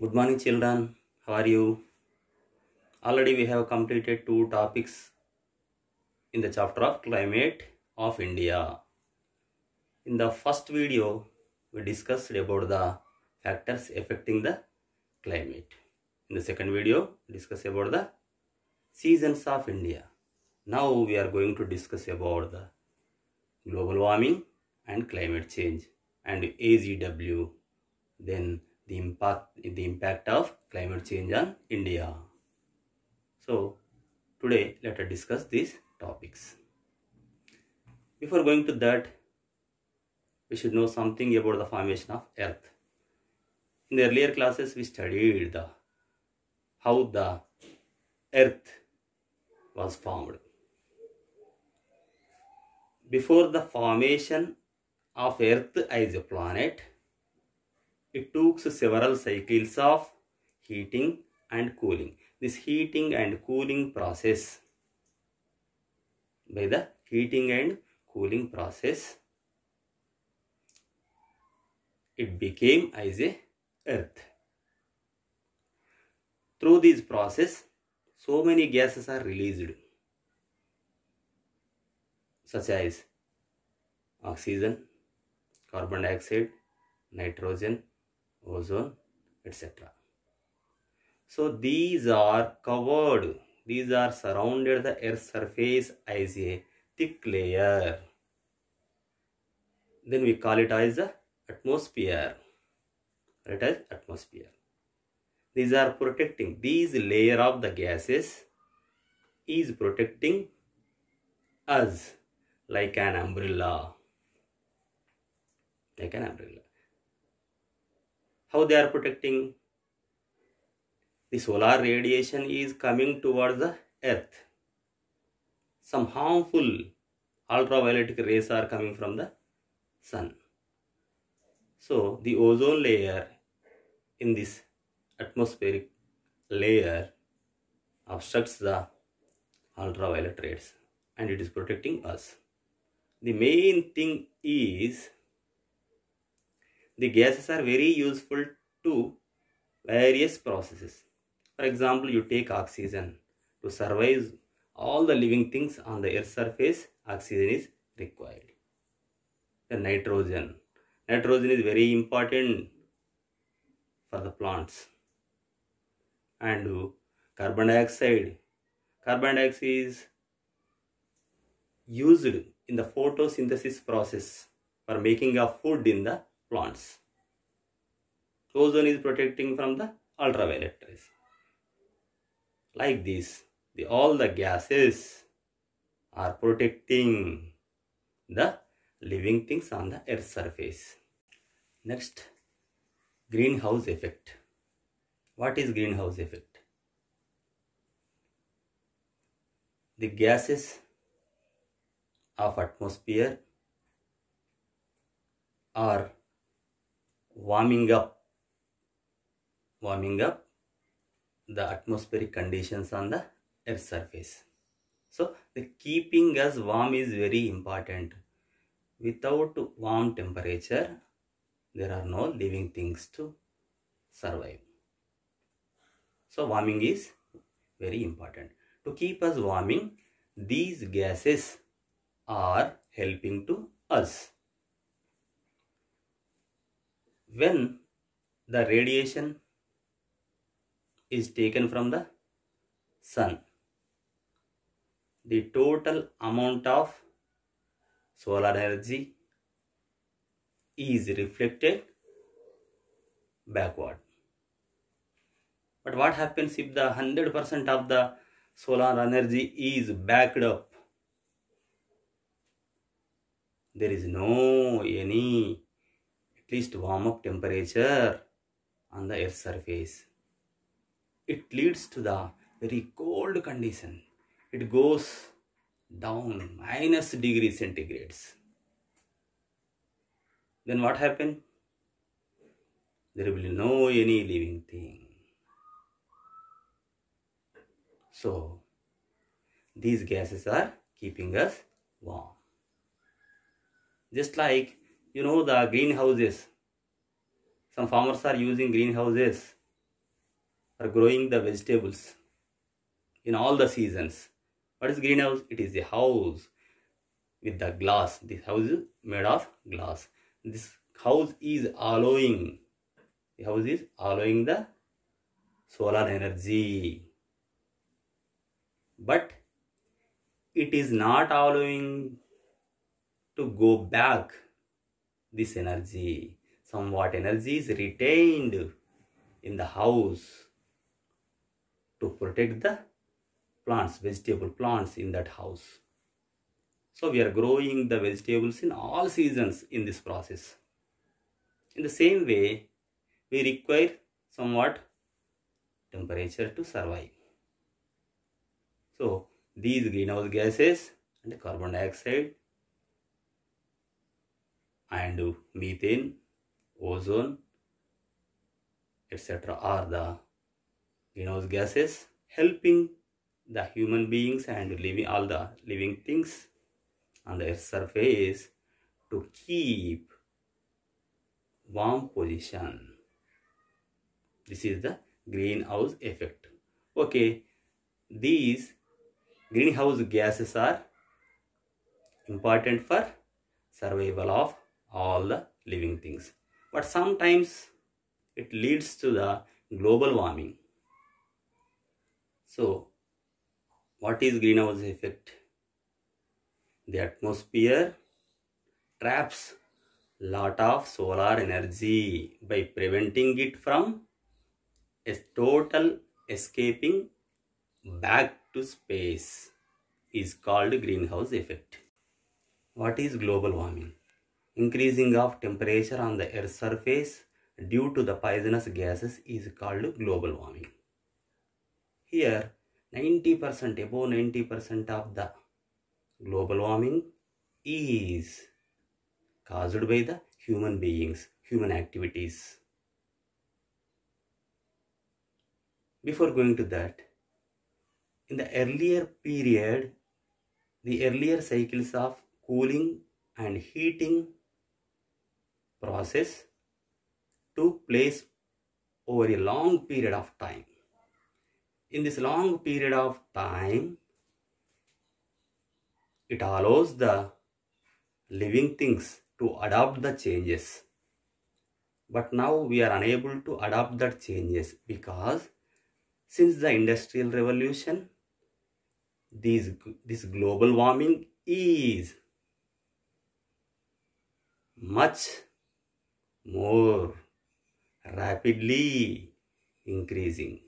Good morning, children. How are you? Already we have completed two topics in the chapter of climate of India. In the first video, we discussed about the factors affecting the climate. In the second video, we discussed about the seasons of India. Now we are going to discuss about the global warming and climate change and AGW. Then the impact the impact of climate change on India. So today let us discuss these topics. Before going to that, we should know something about the formation of Earth. In the earlier classes, we studied the how the Earth was formed. Before the formation of Earth as a planet, it took several cycles of heating and cooling. This heating and cooling process, by the heating and cooling process, it became as a earth. Through this process, so many gases are released, such as oxygen, carbon dioxide, nitrogen, ozone, etc. So these are covered, these are surrounded the earth's surface as a thick layer. Then we call it as the atmosphere. It as atmosphere. These are protecting, these layer of the gases is protecting us like an umbrella. Like an umbrella how they are protecting the solar radiation is coming towards the earth. Some harmful ultraviolet rays are coming from the sun. So the ozone layer in this atmospheric layer obstructs the ultraviolet rays and it is protecting us. The main thing is the gases are very useful to various processes. For example, you take oxygen. To survive all the living things on the earth surface, oxygen is required. The nitrogen. Nitrogen is very important for the plants. And carbon dioxide. Carbon dioxide is used in the photosynthesis process for making of food in the plants. Ozone is protecting from the ultraviolet rays. Like this, the, all the gases are protecting the living things on the earth surface. Next, greenhouse effect. What is greenhouse effect? The gases of atmosphere are warming up. Warming up the atmospheric conditions on the earth surface. So the keeping us warm is very important. Without warm temperature there are no living things to survive. So warming is very important. To keep us warming these gases are helping to us when the radiation is taken from the sun the total amount of solar energy is reflected backward. But what happens if the 100% of the solar energy is backed up? There is no any least warm up temperature on the earth surface. It leads to the very cold condition. It goes down minus degree centigrades. Then what happen? There will be no any living thing. So these gases are keeping us warm. Just like you know the greenhouses some farmers are using greenhouses for growing the vegetables in all the seasons. What is greenhouse? It is a house with the glass. This house is made of glass. This house is allowing, the house is allowing the solar energy. But it is not allowing to go back this energy. Somewhat energy is retained in the house to protect the plants, vegetable plants in that house. So we are growing the vegetables in all seasons in this process. In the same way, we require somewhat temperature to survive. So these greenhouse gases and carbon dioxide and methane, ozone, etc. are the greenhouse gases helping the human beings and living all the living things on the earth's surface to keep warm position. This is the greenhouse effect. Okay, these greenhouse gases are important for survival of all the living things. But sometimes it leads to the global warming. So, what is greenhouse effect? The atmosphere traps lot of solar energy by preventing it from a total escaping back to space is called greenhouse effect. What is global warming? Increasing of temperature on the earth's surface due to the poisonous gases is called global warming. Here 90% above 90% of the global warming is caused by the human beings, human activities. Before going to that, in the earlier period, the earlier cycles of cooling and heating process took place over a long period of time. In this long period of time, it allows the living things to adopt the changes. But now we are unable to adopt that changes because since the industrial revolution, these, this global warming is much more rapidly increasing.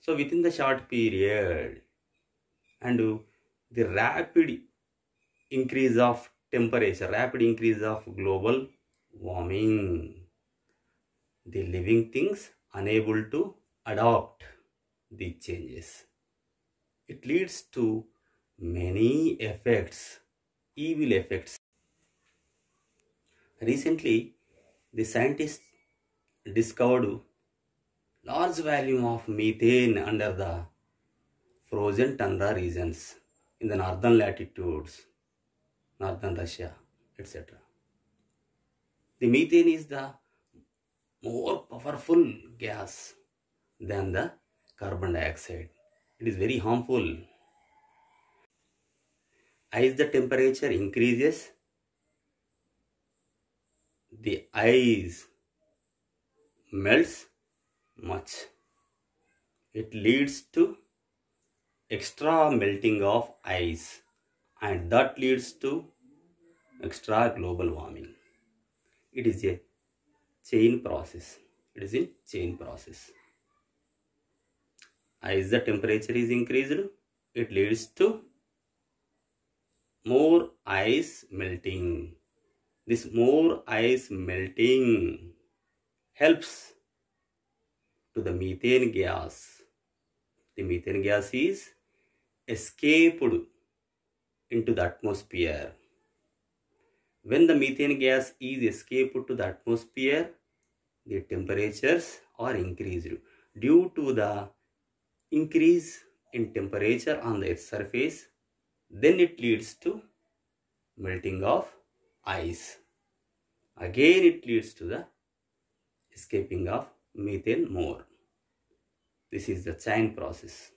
So within the short period and the rapid increase of temperature, rapid increase of global warming, the living things unable to adopt the changes. It leads to many effects, evil effects. Recently, the scientists discovered large volume of methane under the frozen tundra regions in the northern latitudes, northern Russia, etc. The methane is the more powerful gas than the carbon dioxide. It is very harmful. As the temperature increases, the ice melts much. It leads to extra melting of ice and that leads to extra global warming. It is a chain process. It is in chain process. As the temperature is increased, it leads to more ice melting. This more ice melting helps to the methane gas. The methane gas is escaped into the atmosphere. When the methane gas is escaped to the atmosphere, the temperatures are increased. Due to the increase in temperature on the Earth's surface, then it leads to melting of ice. Again it leads to the escaping of methane more. This is the chain process.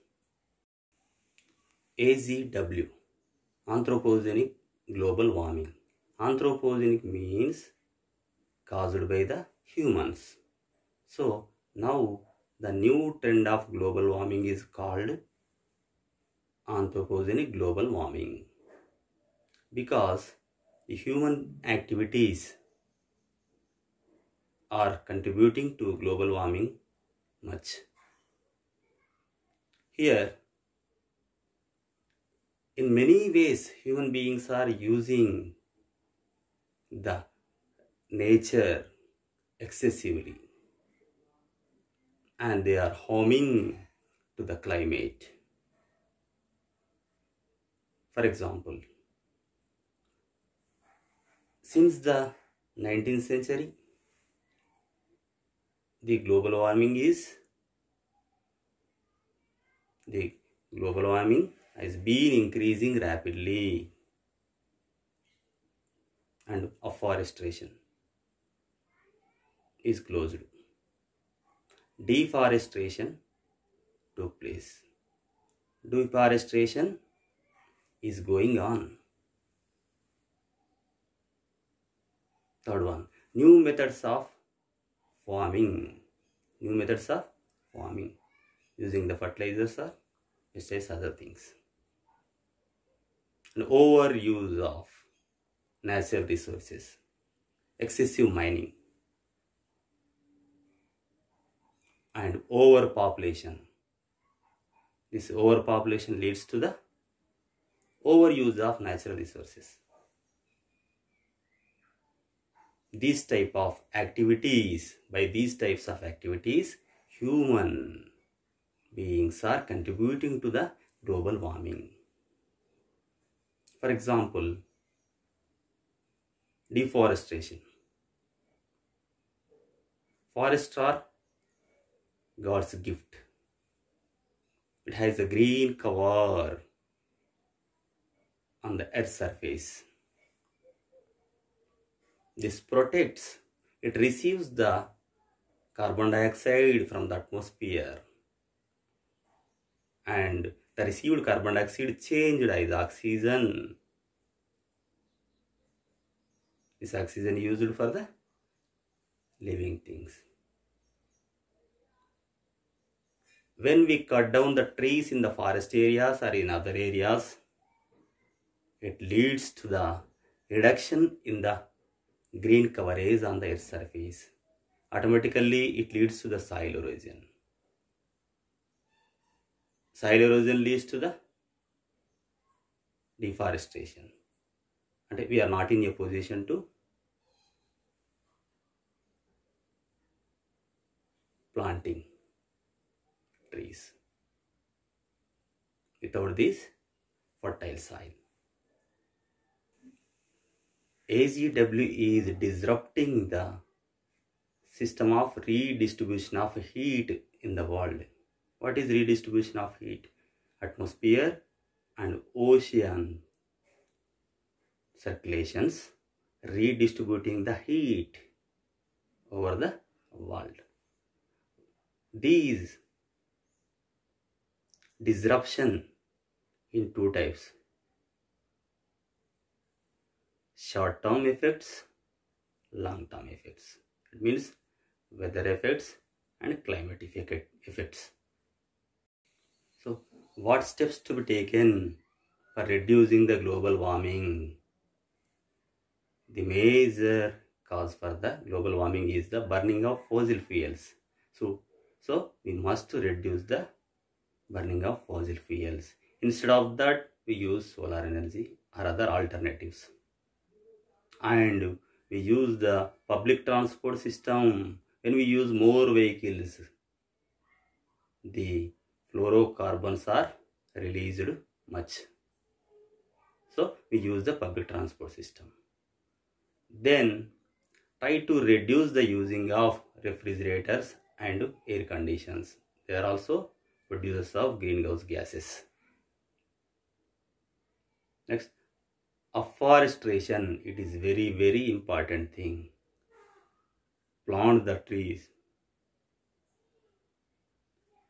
AGW Anthropogenic Global Warming. Anthropogenic means caused by the humans. So now the new trend of global warming is called anthropogenic global warming because human activities are contributing to global warming much. Here, in many ways, human beings are using the nature excessively and they are harming to the climate. For example, since the 19th century, the global warming is the global warming has been increasing rapidly. And afforestation is closed. Deforestation took place. Deforestation is going on third one. New methods of farming. New methods of farming. Using the fertilizers or pesticides other things. And overuse of natural resources. Excessive mining. And overpopulation. This overpopulation leads to the overuse of natural resources these type of activities by these types of activities human beings are contributing to the global warming. For example deforestation. Forests are god's gift. It has a green cover on the earth's surface this protects, it receives the carbon dioxide from the atmosphere and the received carbon dioxide changed as oxygen. This oxygen used for the living things. When we cut down the trees in the forest areas or in other areas, it leads to the reduction in the green coverage on the earth's surface. Automatically, it leads to the soil erosion. Soil erosion leads to the deforestation. And we are not in a position to planting trees without this fertile soil. AGW is disrupting the system of redistribution of heat in the world. What is redistribution of heat? Atmosphere and ocean circulations redistributing the heat over the world. These disruption in two types short term effects, long term effects. It means weather effects and climate effect, effects. So, what steps to be taken for reducing the global warming? The major cause for the global warming is the burning of fossil fuels. So, so we must reduce the burning of fossil fuels. Instead of that, we use solar energy or other alternatives and we use the public transport system when we use more vehicles. The fluorocarbons are released much. So we use the public transport system. Then try to reduce the using of refrigerators and air conditions. They are also producers of greenhouse gases. Next afforestation it is very very important thing plant the trees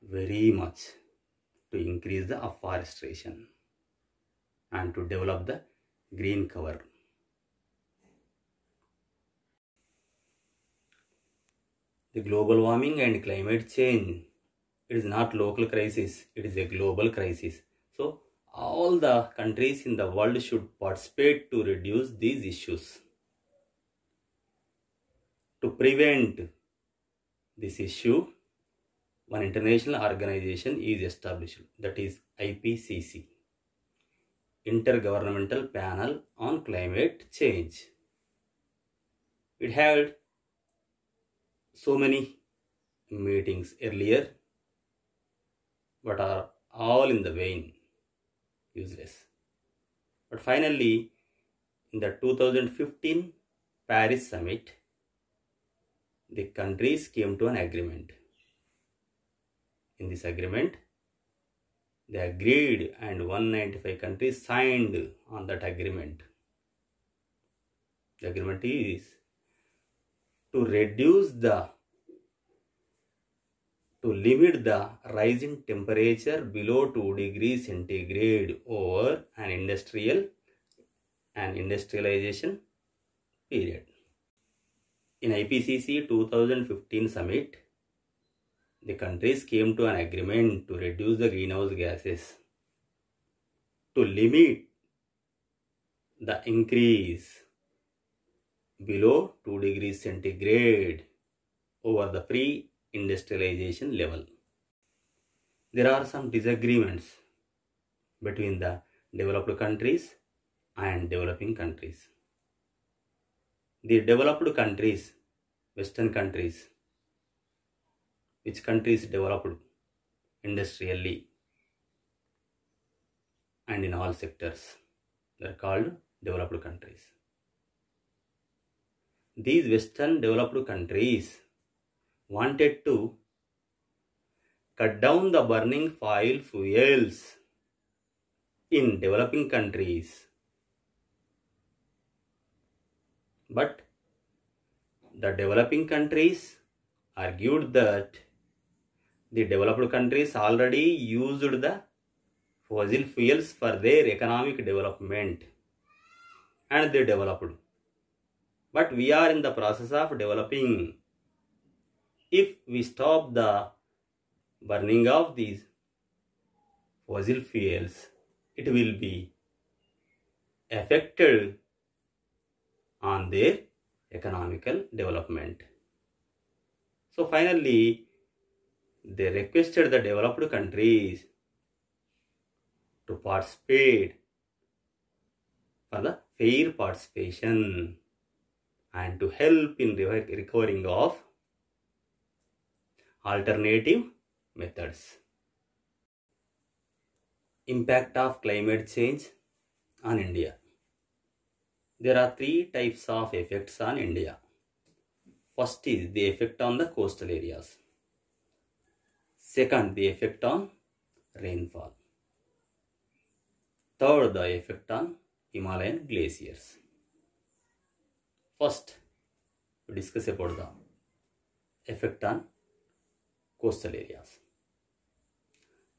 very much to increase the afforestation and to develop the green cover. The global warming and climate change it is not local crisis it is a global crisis so all the countries in the world should participate to reduce these issues. To prevent this issue one international organization is established that is ipcc intergovernmental panel on climate change. It held so many meetings earlier but are all in the vain useless. But finally in the 2015 paris summit the countries came to an agreement. In this agreement they agreed and 195 countries signed on that agreement. The agreement is to reduce the to limit the rising temperature below 2 degrees centigrade over an industrial and industrialization period. In IPCC 2015 summit, the countries came to an agreement to reduce the greenhouse gases to limit the increase below 2 degrees centigrade over the pre industrialization level. There are some disagreements between the developed countries and developing countries. The developed countries, Western countries, which countries developed industrially and in all sectors, they are called developed countries. These Western developed countries wanted to cut down the burning fossil fuels in developing countries. But the developing countries argued that the developed countries already used the fossil fuels for their economic development and they developed. But we are in the process of developing if we stop the burning of these fossil fuels, it will be affected on their economical development. So finally, they requested the developed countries to participate for the fair participation and to help in the recovering of alternative methods. Impact of climate change on India. There are three types of effects on India. First is the effect on the coastal areas. Second, the effect on rainfall. Third, the effect on Himalayan glaciers. First, we discuss about the effect on coastal areas.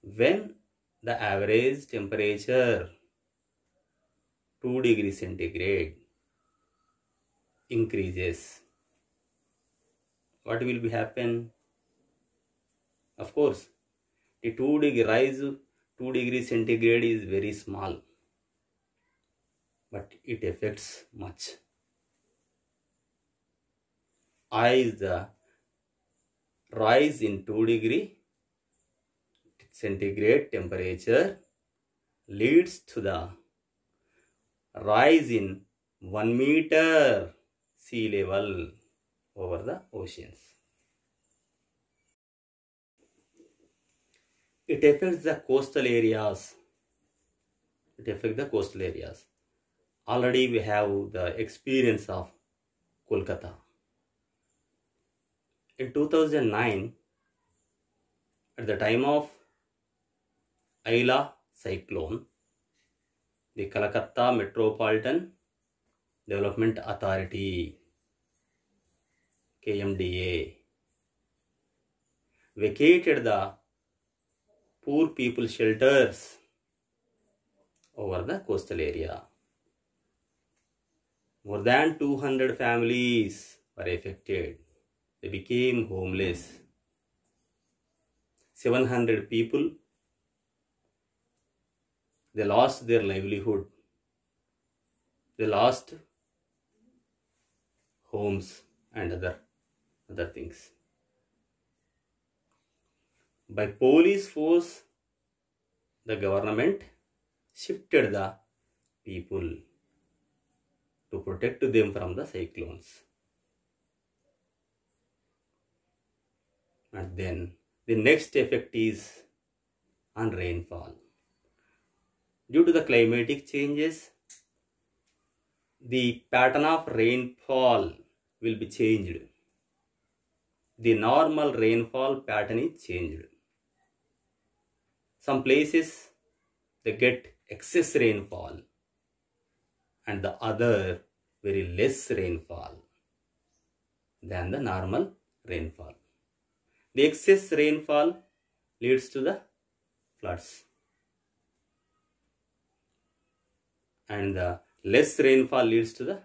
When the average temperature 2 degrees centigrade increases, what will be happen? Of course, the 2 degree rise 2 degrees centigrade is very small, but it affects much. As the rise in 2 degree centigrade temperature leads to the rise in 1 meter sea level over the oceans. It affects the coastal areas. It affects the coastal areas. Already we have the experience of Kolkata. In 2009, at the time of Aila cyclone, the Calcutta Metropolitan Development Authority KMDA vacated the poor people shelters over the coastal area. More than 200 families were affected. They became homeless. 700 people they lost their livelihood. They lost homes and other other things. By police force, the government shifted the people to protect them from the cyclones. And then the next effect is on rainfall. Due to the climatic changes, the pattern of rainfall will be changed. The normal rainfall pattern is changed. Some places they get excess rainfall and the other very less rainfall than the normal rainfall. The excess rainfall leads to the floods and the less rainfall leads to the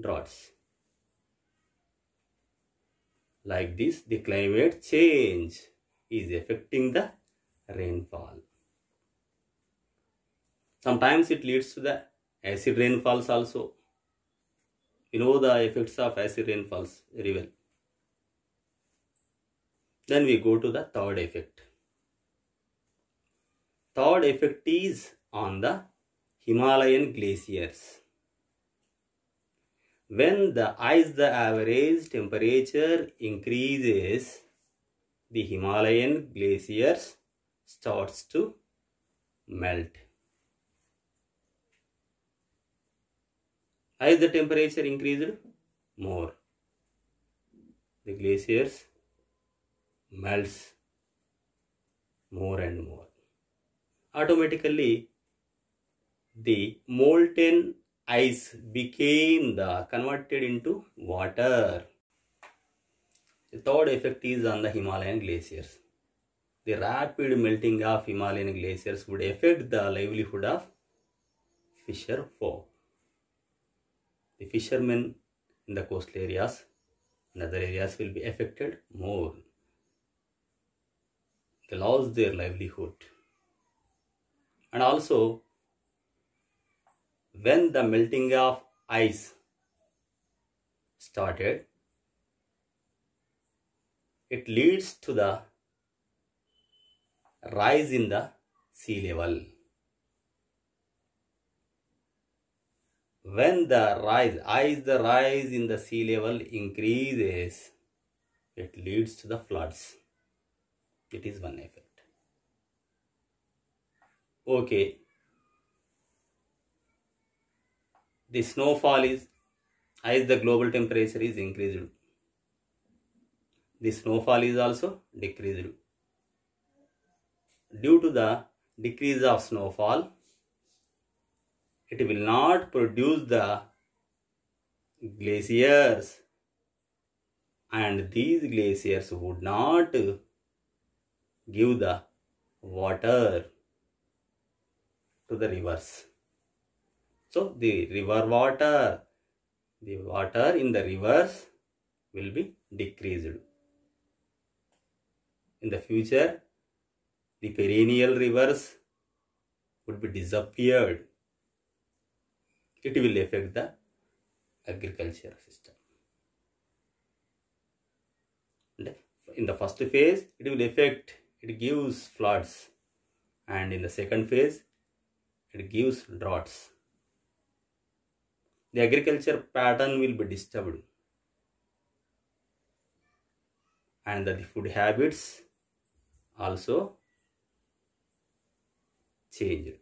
droughts. Like this, the climate change is affecting the rainfall. Sometimes it leads to the acid rainfalls also. You know the effects of acid rainfalls very well. Then we go to the third effect. Third effect is on the Himalayan glaciers. When the ice, the average temperature increases, the Himalayan glaciers starts to melt. As the temperature increased more, the glaciers melts more and more. Automatically, the molten ice became the converted into water. The third effect is on the Himalayan glaciers. The rapid melting of Himalayan glaciers would affect the livelihood of fisher folk. The fishermen in the coastal areas and other areas will be affected more. They lose their livelihood. And also, when the melting of ice started, it leads to the rise in the sea level. When the rise, as the rise in the sea level increases, it leads to the floods. It is one effect. Okay. The snowfall is as the global temperature is increased. The snowfall is also decreased. Due to the decrease of snowfall, it will not produce the glaciers and these glaciers would not give the water to the rivers. So the river water, the water in the rivers will be decreased. In the future, the perennial rivers would be disappeared. It will affect the agriculture system. And in the first phase, it will affect, it gives floods. And in the second phase, it gives droughts. The agriculture pattern will be disturbed. And the food habits also changed.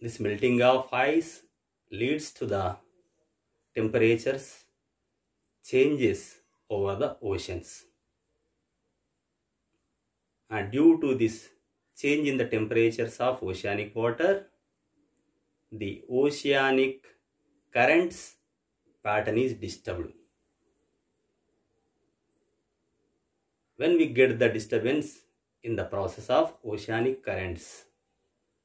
This melting of ice leads to the temperatures changes over the oceans. And due to this change in the temperatures of oceanic water, the oceanic currents pattern is disturbed. when we get the disturbance in the process of oceanic currents,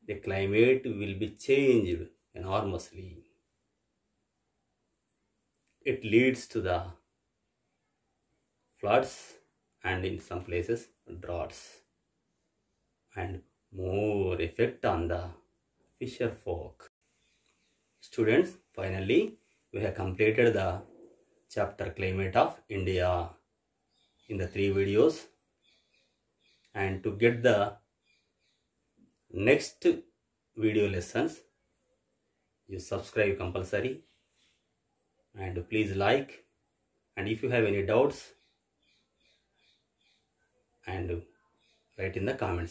the climate will be changed enormously. It leads to the floods and in some places droughts. And more effect on the fisher folk. Students, finally, we have completed the chapter climate of India in the three videos. And to get the next video lessons you subscribe compulsory. And please like. And if you have any doubts and write in the comments